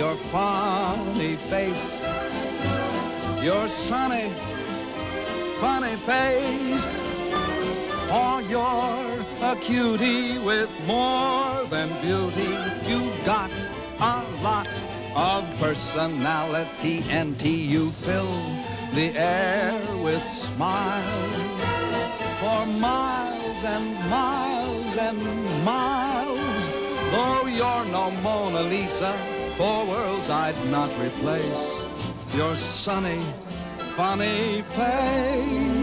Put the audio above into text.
your funny face, your sunny, funny face. For you're a cutie with more than beauty. You got a lot of personality, and you fill the air with smiles for miles and miles and miles. Though you're no Mona Lisa, for worlds I'd not replace your sunny, funny face.